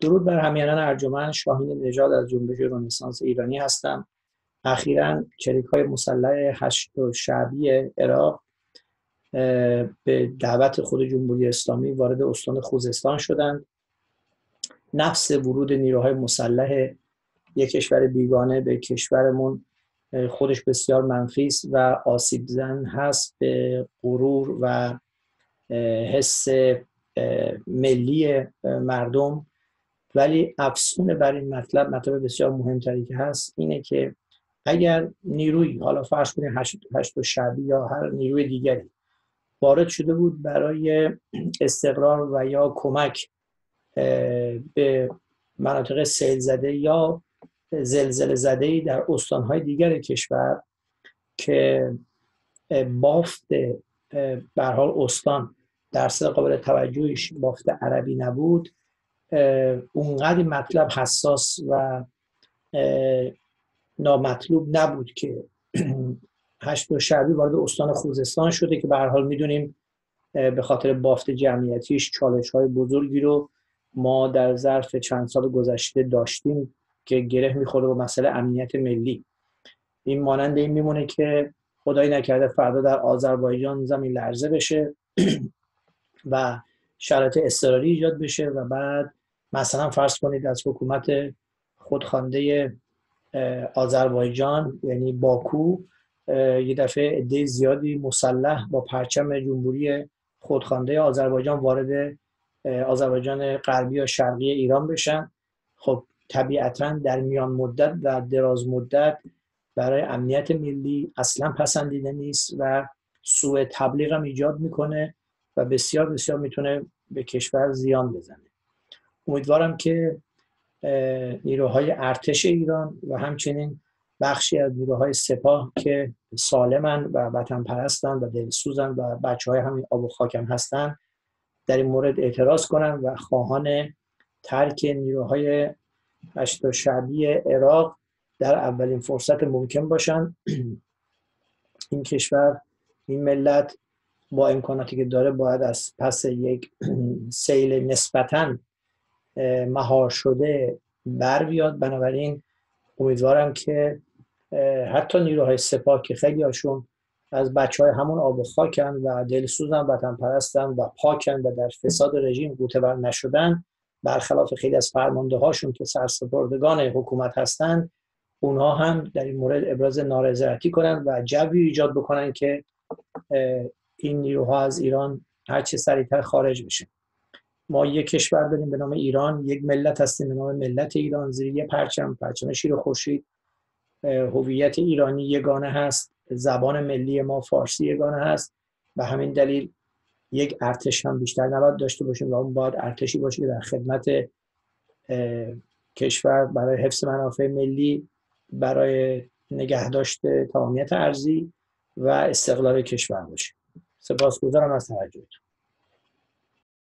درود بر همیانان ارجمند شاهین نژاد از جنبش رنسانس ایرانی هستم. اخیرا چریک های مسلح هشت و شعبی عراق به دعوت خود جمهوری اسلامی وارد استان خوزستان شدند. نفس ورود نیروهای مسلح یک کشور بیگانه به کشورمون خودش بسیار منفی است و آسیب زن هست به غرور و حس ملی مردم. ولی افسون بر این مطلب مطلب بسیار مهمتری که هست اینه که اگر نیروی حالا فرض کنید هشت, و شبی یا هر نیروی دیگری وارد شده بود برای استقرار و یا کمک به مناطق سیل زده یا زلزله زده در استانهای دیگر کشور که بافت برحال استان درصد قابل توجهش بافت عربی نبود اونقدر مطلب حساس و نامطلوب نبود که هشت و شعبی وارد استان خوزستان شده که به هر حال می‌دونیم به خاطر بافت جمعیتیش چالش های بزرگی رو ما در ظرف چند سال گذشته داشتیم که گره می‌خوره با مسئله امنیت ملی. این مانند این میمونه که خدایی نکرده فردا در آذربایجان زمین لرزه بشه و شرایط اضطراری ایجاد بشه و بعد مثلا فرض کنید از حکومت خودخوانده آذربایجان یعنی باکو یه دفعه عده زیادی مسلح با پرچم جمهوری خودخوانده آذربایجان وارد آذربایجان غربی یا شرقی ایران بشن. خب طبیعتا در میان مدت و دراز مدت برای امنیت ملی اصلا پسندیده نیست و سوء تبلیغ هم ایجاد می‌کنه. و بسیار بسیار می‌تونه به کشور زیان بزنه. امیدوارم که نیروهای ارتش ایران و همچنین بخشی از نیروهای سپاه که سالمن و وطن پرستن و دلسوزن و بچه های همین آب و خاکم هستن در این مورد اعتراض کنن و خواهان ترک نیروهای هشت شعبی عراق در اولین فرصت ممکن باشن این کشور این ملت با امکاناتی که داره باید از پس یک سیل نسبتا مهار شده بر بیاد. بنابراین امیدوارم که حتی نیروهای سپاه که خیلی هاشون از بچه های همون آب و خاکن و دلسوزن وطن پرستن و پاکن و در فساد رژیم قوطه بر نشدن برخلاف خیلی از فرمانده هاشون که سرسپردگان حکومت هستند اونها هم در این مورد ابراز نارضایتی کنند و جوی ایجاد بکنن که این نیروها از ایران هر چه سریعتر خارج بشه. ما یک کشور داریم به نام ایران یک ملت هستیم به نام ملت ایران. زیر یه پرچم پرچم شیر خورشید. هویت ایرانی یگانه هست. زبان ملی ما فارسی یگانه هست. و همین دلیل یک ارتش هم بیشتر نباید داشته باشیم و اون باید ارتشی باشه که در خدمت کشور برای حفظ منافع ملی برای نگهداشت تمامیت ارزی و استقلال کشور باشه. سپاسگزارم از توجهتون.